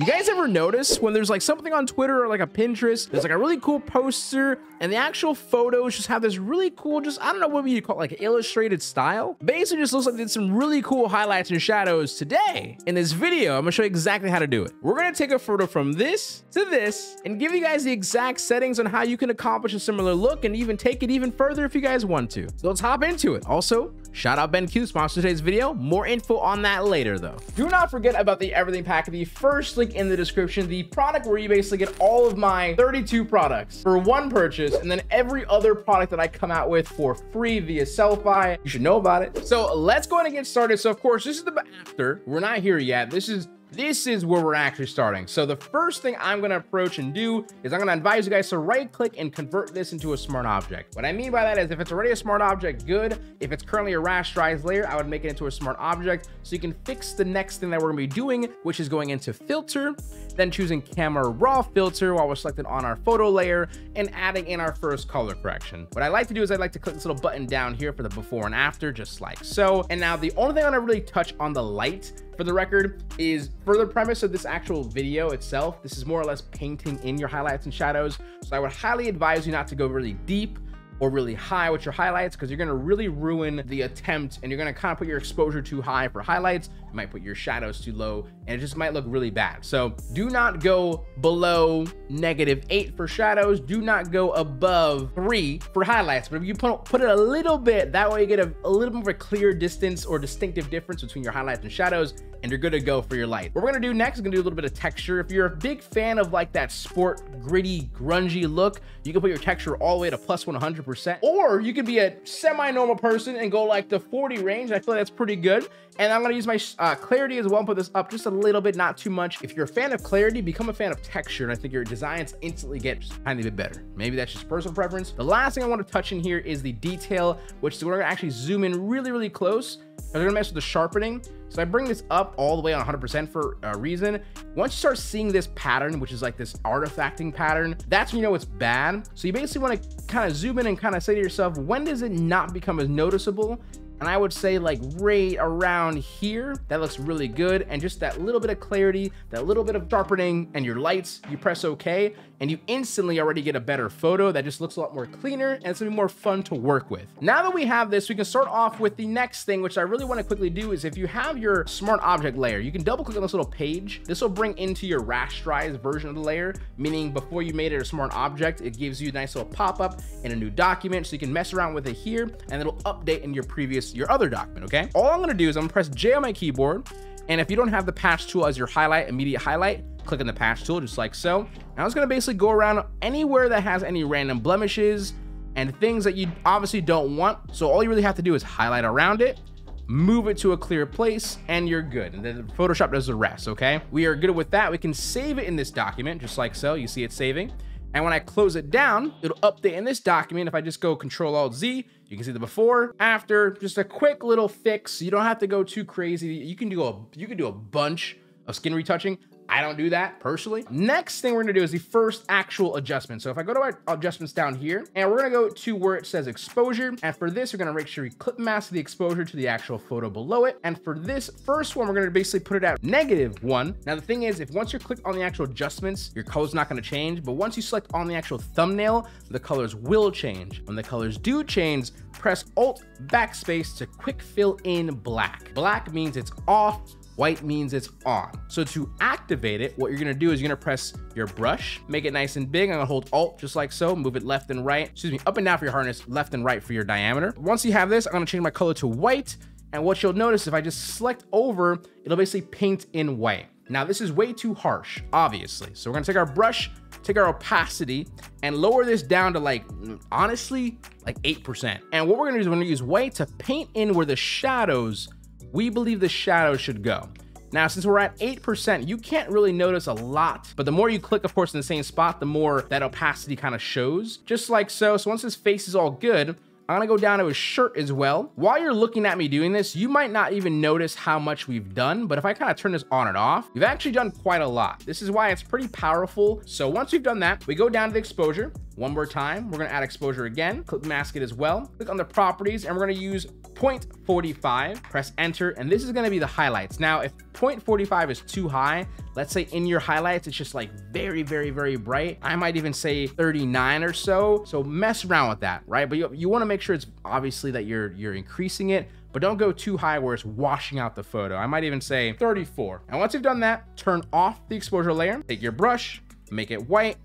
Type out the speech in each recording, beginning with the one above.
You guys ever notice when there's like something on Twitter or like a Pinterest, there's like a really cool poster and the actual photos just have this really cool, just, I don't know what you call it, like illustrated style. Basically just looks like did some really cool highlights and shadows today. In this video, I'm gonna show you exactly how to do it. We're gonna take a photo from this to this and give you guys the exact settings on how you can accomplish a similar look and even take it even further if you guys want to. So let's hop into it. Also, shout out BenQ, sponsor today's video. More info on that later though. Do not forget about the everything pack, the first link in the description, the product where you basically get all of my 32 products for one purchase and then every other product that I come out with for free via Sellfy. You should know about it. So let's go ahead and get started. So of course, this is the after. We're not here yet. This is this is where we're actually starting. So the first thing I'm gonna approach and do is I'm gonna advise you guys to right click and convert this into a smart object. What I mean by that is if it's already a smart object, good. If it's currently a rasterized layer, I would make it into a smart object so you can fix the next thing that we're gonna be doing, which is going into filter, then choosing camera raw filter while we're selected on our photo layer and adding in our first color correction. What I like to do is I like to click this little button down here for the before and after, just like so. And now the only thing I'm gonna really touch on the light for the record is for the premise of this actual video itself this is more or less painting in your highlights and shadows. So i would highly advise you not to go really deep or really high with your highlights because you're going to really ruin the attempt and you're going to kind of put your exposure too high for highlights. You might put your shadows too low and it just might look really bad. So do not go below negative eight for shadows. Do not go above three for highlights. But if you put, put it a little bit, that way you get a, a little more of a clear distance or distinctive difference between your highlights and shadows and you're good to go for your light. What we're gonna do next is gonna do a little bit of texture. If you're a big fan of like that sport, gritty, grungy look, you can put your texture all the way to plus 100%. Or you could be a semi-normal person and go like the 40 range. I feel like that's pretty good. And I'm gonna use my uh, clarity as well and put this up just a little bit, not too much. If you're a fan of clarity, become a fan of texture. And I think your designs instantly get a tiny bit better. Maybe that's just personal preference. The last thing I wanna touch in here is the detail, which is we're gonna actually zoom in really, really close. We're gonna mess with the sharpening. So I bring this up all the way on 100% for a reason. Once you start seeing this pattern, which is like this artifacting pattern, that's when you know it's bad. So you basically want to kind of zoom in and kind of say to yourself, when does it not become as noticeable? And I would say like right around here, that looks really good. And just that little bit of clarity, that little bit of sharpening and your lights, you press okay, and you instantly already get a better photo that just looks a lot more cleaner and it's gonna be more fun to work with. Now that we have this, we can start off with the next thing, which I really wanna quickly do is if you have your smart object layer, you can double click on this little page. This will bring into your rasterized version of the layer, meaning before you made it a smart object, it gives you a nice little pop-up in a new document so you can mess around with it here and it'll update in your previous your other document, okay? All I'm gonna do is I'm gonna press J on my keyboard, and if you don't have the patch tool as your highlight, immediate highlight, click on the patch tool just like so. Now it's gonna basically go around anywhere that has any random blemishes and things that you obviously don't want. So all you really have to do is highlight around it, move it to a clear place, and you're good. And then Photoshop does the rest, okay? We are good with that. We can save it in this document, just like so. You see it saving. And when I close it down, it'll update in this document. If I just go Control Alt Z, you can see the before, after, just a quick little fix. You don't have to go too crazy. You can do a you can do a bunch of skin retouching. I don't do that personally. Next thing we're gonna do is the first actual adjustment. So if I go to our adjustments down here, and we're gonna go to where it says exposure, and for this, we're gonna make sure we clip mask the exposure to the actual photo below it. And for this first one, we're gonna basically put it at negative one. Now the thing is, if once you click on the actual adjustments, your color's not gonna change, but once you select on the actual thumbnail, the colors will change. When the colors do change, press Alt Backspace to quick fill in black. Black means it's off, White means it's on. So to activate it, what you're gonna do is you're gonna press your brush, make it nice and big. I'm gonna hold Alt just like so, move it left and right, excuse me, up and down for your hardness, left and right for your diameter. Once you have this, I'm gonna change my color to white. And what you'll notice, if I just select over, it'll basically paint in white. Now this is way too harsh, obviously. So we're gonna take our brush, take our opacity and lower this down to like, honestly, like 8%. And what we're gonna do is we're gonna use white to paint in where the shadows we believe the shadows should go. Now, since we're at 8%, you can't really notice a lot, but the more you click, of course, in the same spot, the more that opacity kind of shows, just like so. So once his face is all good, I'm gonna go down to his shirt as well. While you're looking at me doing this, you might not even notice how much we've done, but if I kind of turn this on and off, we've actually done quite a lot. This is why it's pretty powerful. So once we've done that, we go down to the exposure. One more time, we're gonna add exposure again, click mask it as well. Click on the properties, and we're gonna use 0.45, press enter, and this is gonna be the highlights. Now, if 0.45 is too high, let's say in your highlights, it's just like very, very, very bright. I might even say 39 or so. So mess around with that, right? But you, you wanna make sure it's obviously that you're, you're increasing it, but don't go too high where it's washing out the photo. I might even say 34. And once you've done that, turn off the exposure layer, take your brush, make it white,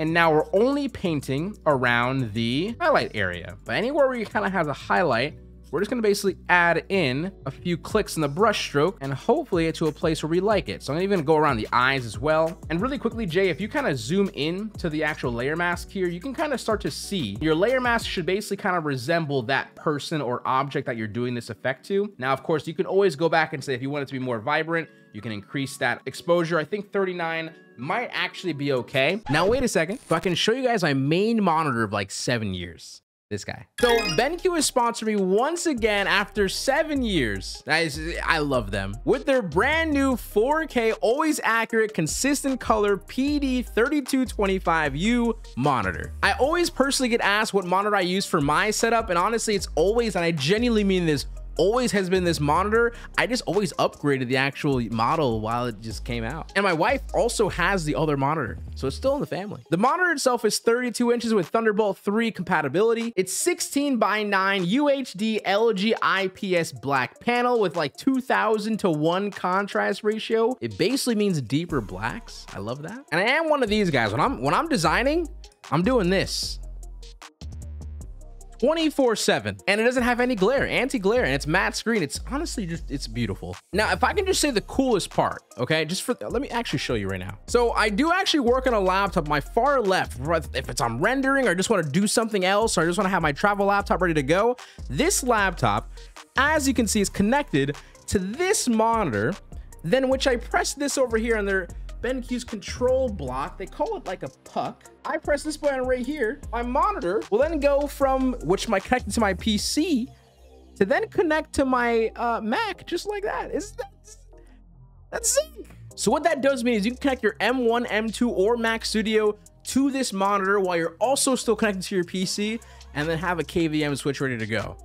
and now we're only painting around the highlight area. But anywhere where you kind of have a highlight, we're just gonna basically add in a few clicks in the brush stroke and hopefully get to a place where we like it. So I'm gonna even go around the eyes as well. And really quickly, Jay, if you kind of zoom in to the actual layer mask here, you can kind of start to see your layer mask should basically kind of resemble that person or object that you're doing this effect to. Now, of course, you can always go back and say if you want it to be more vibrant, you can increase that exposure. I think 39 might actually be okay. Now, wait a second. So I can show you guys my main monitor of like seven years this guy. So BenQ is sponsoring me once again after seven years. I love them. With their brand new 4K, always accurate, consistent color PD 3225U monitor. I always personally get asked what monitor I use for my setup. And honestly, it's always, and I genuinely mean this, always has been this monitor. I just always upgraded the actual model while it just came out. And my wife also has the other monitor, so it's still in the family. The monitor itself is 32 inches with Thunderbolt 3 compatibility. It's 16 by 9 UHD LG IPS black panel with like 2000 to 1 contrast ratio. It basically means deeper blacks. I love that. And I am one of these guys. When I'm when I'm designing, I'm doing this. 24 7 and it doesn't have any glare anti-glare and it's matte screen. It's honestly just it's beautiful. Now if i can just say the coolest part okay just for let me actually show you right now. So i do actually work on a laptop my far left if it's i'm rendering or just want to do something else or i just want to have my travel laptop ready to go. This laptop as you can see is connected to this monitor then which i press this over here and there BenQ's control block. They call it like a puck. I press this button right here. My monitor will then go from which might connect to my PC to then connect to my uh, Mac just like that. Is that that's sick? So what that does mean is you can connect your M1, M2, or Mac Studio to this monitor while you're also still connected to your PC and then have a KVM switch ready to go.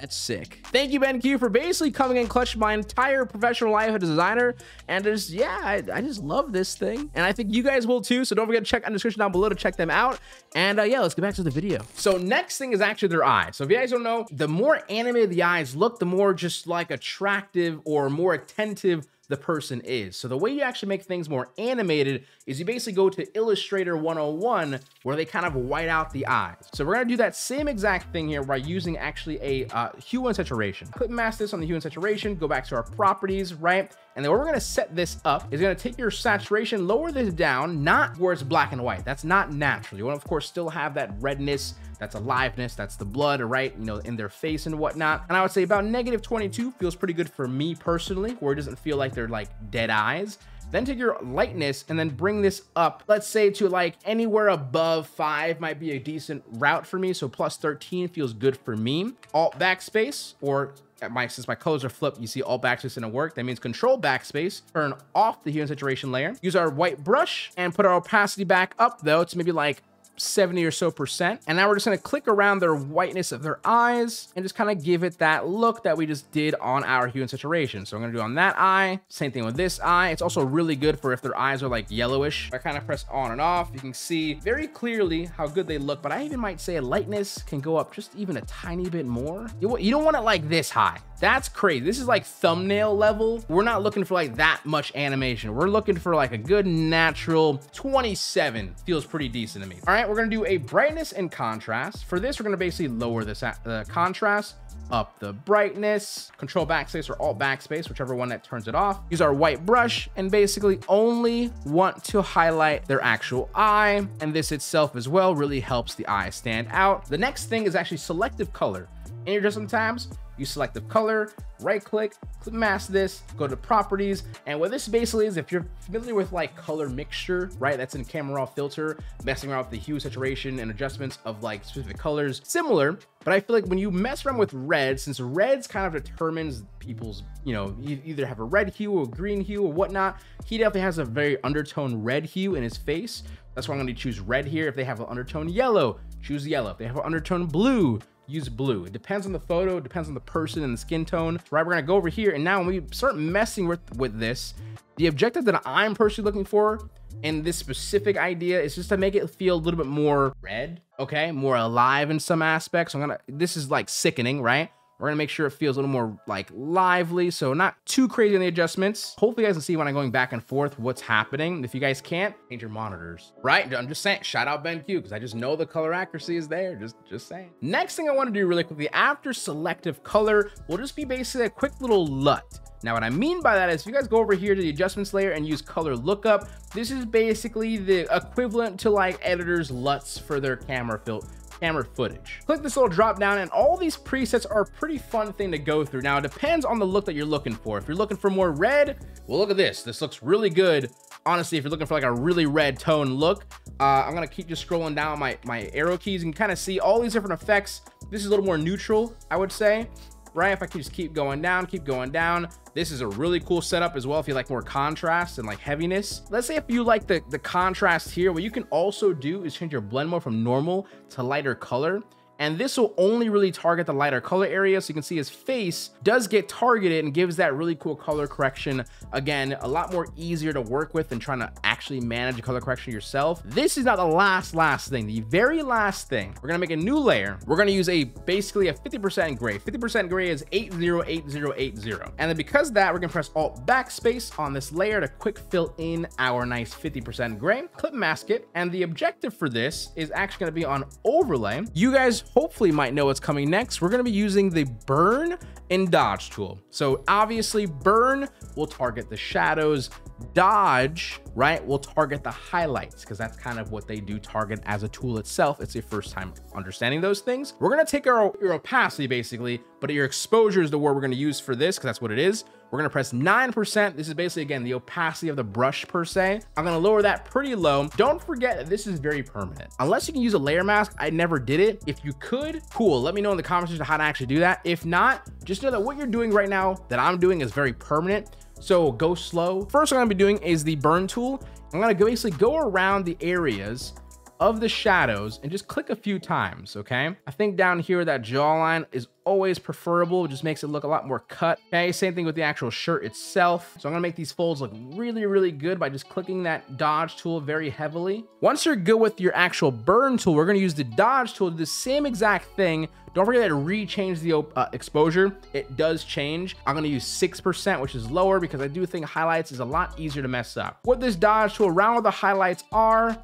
That's sick. Thank you, BenQ, for basically coming in clutch my entire professional life as a designer. And just, yeah, I, I, just love this thing. And I think you guys will too. So don't forget to check on the description down below to check them out. And uh, yeah, let's get back to the video. So next thing is actually their eyes. So if you guys don't know, the more animated the eyes look, the more just like attractive or more attentive the person is. So the way you actually make things more animated is you basically go to Illustrator 101 where they kind of white out the eyes. So we're gonna do that same exact thing here by using actually a uh, hue and saturation. Clip mask this on the hue and saturation, go back to our properties, right? And then where we're gonna set this up is gonna take your saturation, lower this down, not where it's black and white. That's not natural. You wanna, of course, still have that redness, that's aliveness, that's the blood, right? You know, in their face and whatnot. And I would say about negative 22 feels pretty good for me personally, where it doesn't feel like they're like dead eyes. Then take your lightness and then bring this up, let's say to like anywhere above five might be a decent route for me. So plus 13 feels good for me. Alt backspace or my since my colors are flipped, you see all backspace didn't work. That means control backspace, turn off the hue and saturation layer, use our white brush and put our opacity back up though to maybe like 70 or so percent. And now we're just gonna click around their whiteness of their eyes and just kind of give it that look that we just did on our hue and saturation. So I'm gonna do on that eye, same thing with this eye. It's also really good for if their eyes are like yellowish. I kind of press on and off. You can see very clearly how good they look, but I even might say a lightness can go up just even a tiny bit more. You, you don't want it like this high. That's crazy. This is like thumbnail level. We're not looking for like that much animation. We're looking for like a good natural 27 feels pretty decent to me. All right, we're gonna do a brightness and contrast. For this, we're gonna basically lower this contrast up the brightness, control backspace or alt backspace, whichever one that turns it off. Use our white brush and basically only want to highlight their actual eye. And this itself as well really helps the eye stand out. The next thing is actually selective color. In your adjustment tabs, you select the color, right click, mask this, go to properties. And what this basically is, if you're familiar with like color mixture, right? That's in camera raw filter, messing around with the hue saturation and adjustments of like specific colors, similar. But I feel like when you mess around with red, since reds kind of determines people's, you know, you either have a red hue or green hue or whatnot, he definitely has a very undertone red hue in his face. That's why I'm going to choose red here. If they have an undertone yellow, choose yellow. If they have an undertone blue, use blue. It depends on the photo, depends on the person and the skin tone, right? We're gonna go over here and now when we start messing with, with this, the objective that I'm personally looking for in this specific idea is just to make it feel a little bit more red, okay? More alive in some aspects. I'm gonna, this is like sickening, right? We're gonna make sure it feels a little more like lively, so not too crazy in the adjustments. Hopefully you guys can see when I'm going back and forth what's happening. If you guys can't, change your monitors, right? I'm just saying, shout out BenQ, because I just know the color accuracy is there, just, just saying. Next thing I wanna do really quickly, after selective color, will just be basically a quick little LUT. Now, what I mean by that is if you guys go over here to the adjustments layer and use color lookup, this is basically the equivalent to like editors LUTs for their camera filter camera footage. Click this little drop down and all these presets are a pretty fun thing to go through. Now it depends on the look that you're looking for. If you're looking for more red, well look at this. This looks really good. Honestly, if you're looking for like a really red tone look, uh, I'm gonna keep just scrolling down my, my arrow keys and kind of see all these different effects. This is a little more neutral, I would say right? If I can just keep going down, keep going down. This is a really cool setup as well if you like more contrast and like heaviness. Let's say if you like the, the contrast here, what you can also do is change your blend mode from normal to lighter color. And this will only really target the lighter color area. So you can see his face does get targeted and gives that really cool color correction. Again, a lot more easier to work with than trying to actually manage color correction yourself. This is not the last, last thing. The very last thing, we're gonna make a new layer. We're gonna use a basically a 50% gray. 50% gray is 808080. And then because that, we're gonna press Alt Backspace on this layer to quick fill in our nice 50% gray. Clip mask it. And the objective for this is actually gonna be on overlay. You guys hopefully might know what's coming next. We're to be using the burn and dodge tool. So obviously burn will target the shadows, dodge, right, will target the highlights because that's kind of what they do target as a tool itself. It's your first time understanding those things. We're going to take our your opacity basically, but your exposure is the word we're going to use for this because that's what it is. We're to press 9%. This is basically, again, the opacity of the brush per se. I'm to lower that pretty low. Don't forget that this is very permanent. Unless you can use a layer mask, I never did it. If you could, cool. Let me know in the comments how to actually do that. If not, just know that what you're doing right now that I'm doing is very permanent. So go slow. First, what I'm gonna be doing is the burn tool. I'm gonna basically go around the areas of the shadows and just click a few times, okay? I think down here that jawline is always preferable. It just makes it look a lot more cut. Okay, same thing with the actual shirt itself. So I'm gonna make these folds look really, really good by just clicking that dodge tool very heavily. Once you're good with your actual burn tool, we're gonna use the dodge tool to do the same exact thing. Don't forget to re-change the uh, exposure. It does change. I'm gonna use 6%, which is lower because I do think highlights is a lot easier to mess up. What this dodge tool around where the highlights are,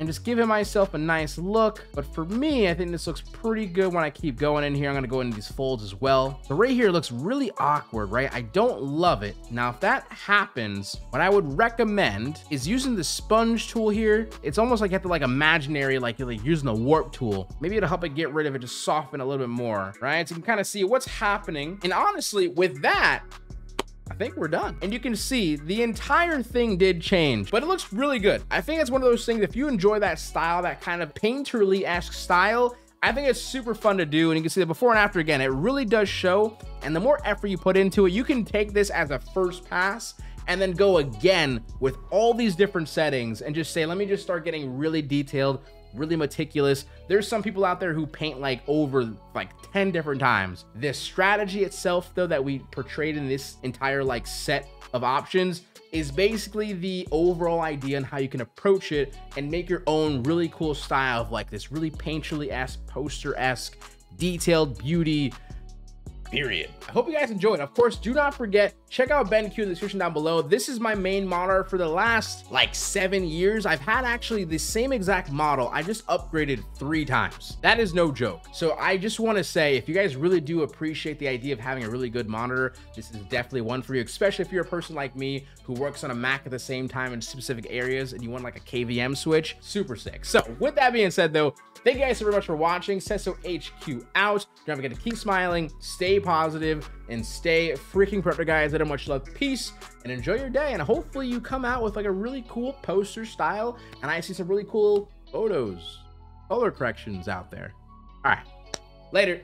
and just giving myself a nice look. But for me, I think this looks pretty good when I keep going in here. I'm gonna go into these folds as well. So right here looks really awkward, right? I don't love it. Now, if that happens, what I would recommend is using the sponge tool here. It's almost like you have to like imaginary, like you're like using the warp tool. Maybe it'll help it get rid of it, just soften a little bit more, right? So you can kind of see what's happening. And honestly, with that, I think we're done. And you can see the entire thing did change, but it looks really good. I think it's one of those things, if you enjoy that style, that kind of painterly-esque style, I think it's super fun to do. And you can see the before and after again, it really does show. And the more effort you put into it, you can take this as a first pass and then go again with all these different settings and just say, let me just start getting really detailed really meticulous. There's some people out there who paint like over like 10 different times. This strategy itself though that we portrayed in this entire like set of options is basically the overall idea on how you can approach it and make your own really cool style of like this really painterly-esque, poster-esque, detailed beauty period. I hope you guys enjoyed. Of course, do not forget, check out BenQ in the description down below. This is my main monitor for the last like seven years. I've had actually the same exact model. I just upgraded three times. That is no joke. So I just want to say, if you guys really do appreciate the idea of having a really good monitor, this is definitely one for you, especially if you're a person like me who works on a Mac at the same time in specific areas and you want like a KVM switch, super sick. So with that being said though, Thank you guys so very much for watching. Seso HQ out. Don't forget to keep smiling, stay positive, and stay freaking productive, guys. I don't much love. Peace and enjoy your day. And hopefully you come out with like a really cool poster style. And I see some really cool photos, color corrections out there. All right. Later.